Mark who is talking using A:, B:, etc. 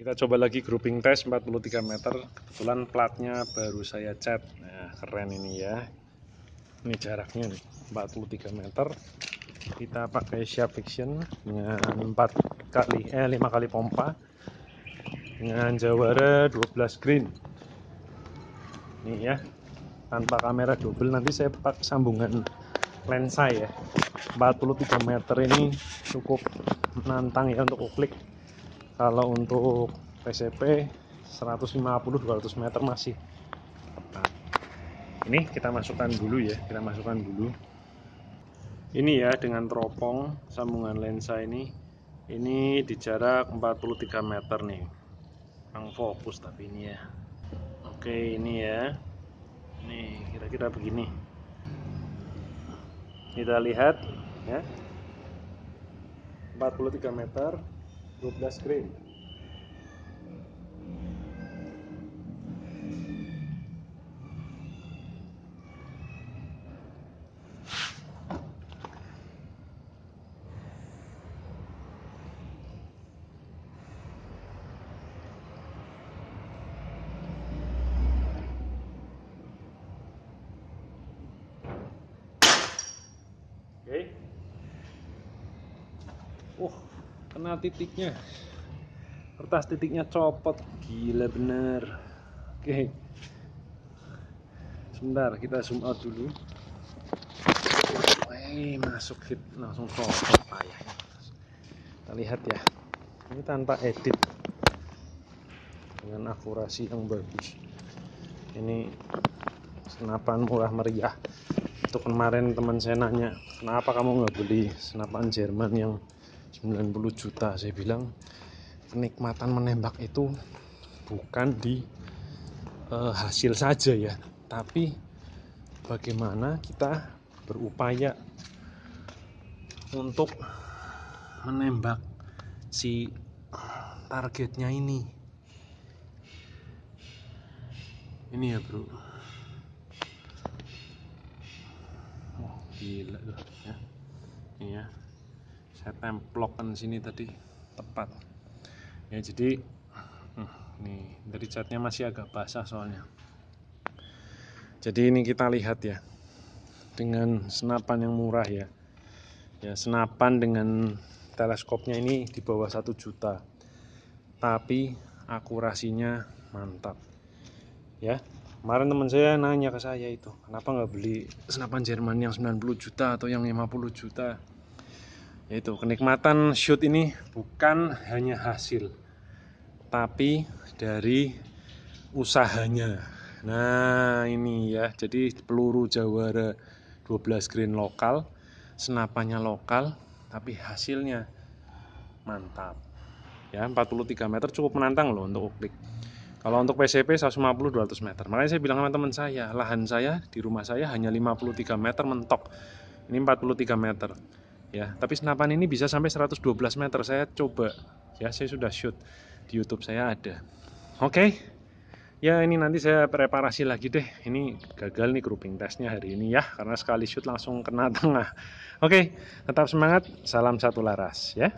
A: Kita coba lagi grouping test 43 meter. Kebetulan platnya baru saya cat. Nah, keren ini ya. Ini jaraknya nih, 43 meter. Kita pakai sharp fiction dengan 4 kali eh 5 kali pompa dengan jawara 12 green. Nih ya. Tanpa kamera double nanti saya pakai sambungan lensa ya. 43 meter ini cukup menantang ya untuk uklik kalau untuk PCP 150-200 meter masih. Tepat ini kita masukkan dulu ya kita masukkan dulu. Ini ya dengan teropong sambungan lensa ini ini di jarak 43 meter nih. Kurang fokus tapi ini ya. Oke ini ya. Nih kira-kira begini. Kita lihat ya. 43 meter 12 green Oke. Uh, kena titiknya. Kertas titiknya copot. Gila bener. Oke. Sebentar, kita zoom out dulu. Wih, masuk hit langsung copot payah. Kita lihat ya. Ini tanpa edit. Dengan akurasi yang bagus. Ini senapan murah meriah itu kemarin teman saya nanya kenapa kamu nggak beli senapan Jerman yang 90 juta saya bilang. Kenikmatan menembak itu bukan di uh, hasil saja ya. Tapi bagaimana kita berupaya untuk menembak si targetnya ini? Ini ya bro. Gila tuh ya. Ini ya saya templokkan sini tadi tepat. Ya jadi hmm, nih dari catnya masih agak basah soalnya. Jadi ini kita lihat ya dengan senapan yang murah ya. Ya senapan dengan teleskopnya ini di bawah satu juta. Tapi akurasinya mantap. Ya kemarin teman saya nanya ke saya itu kenapa nggak beli senapan Jerman yang 90 juta atau yang 50 juta yaitu kenikmatan shoot ini bukan hanya hasil tapi dari usahanya nah ini ya jadi peluru Jawara 12 green lokal senapannya lokal tapi hasilnya mantap ya 43 meter cukup menantang loh untuk uklik kalau untuk PCP 150-200 meter. Makanya saya bilang sama teman saya, lahan saya di rumah saya hanya 53 meter mentok. Ini 43 meter. Ya, tapi senapan ini bisa sampai 112 meter. Saya coba. Ya, saya sudah shoot di YouTube saya ada. Oke. Okay. Ya, ini nanti saya preparasi lagi deh. Ini gagal nih grouping testnya hari ini ya, karena sekali shoot langsung kena tengah. Oke, okay, tetap semangat. Salam satu laras ya.